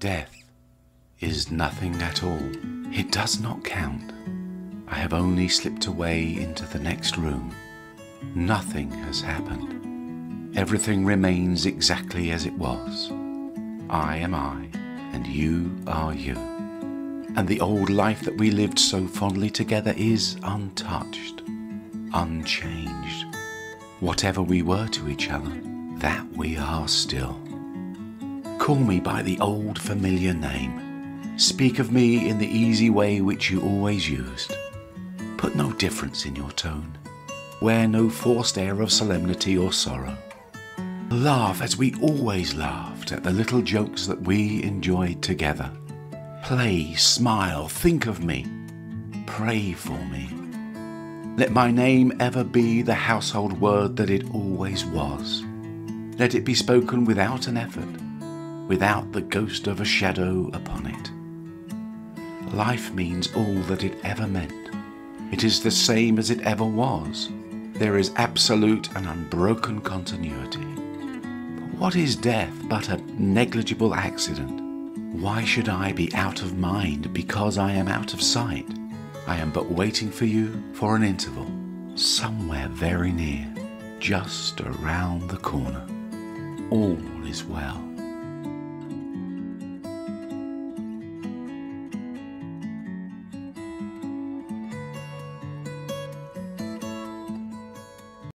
Death is nothing at all. It does not count. I have only slipped away into the next room. Nothing has happened. Everything remains exactly as it was. I am I, and you are you. And the old life that we lived so fondly together is untouched, unchanged. Whatever we were to each other, that we are still. Call me by the old familiar name. Speak of me in the easy way which you always used. Put no difference in your tone. Wear no forced air of solemnity or sorrow. Laugh as we always laughed at the little jokes that we enjoyed together. Play, smile, think of me. Pray for me. Let my name ever be the household word that it always was. Let it be spoken without an effort without the ghost of a shadow upon it. Life means all that it ever meant. It is the same as it ever was. There is absolute and unbroken continuity. What is death but a negligible accident? Why should I be out of mind because I am out of sight? I am but waiting for you for an interval, somewhere very near, just around the corner. All is well.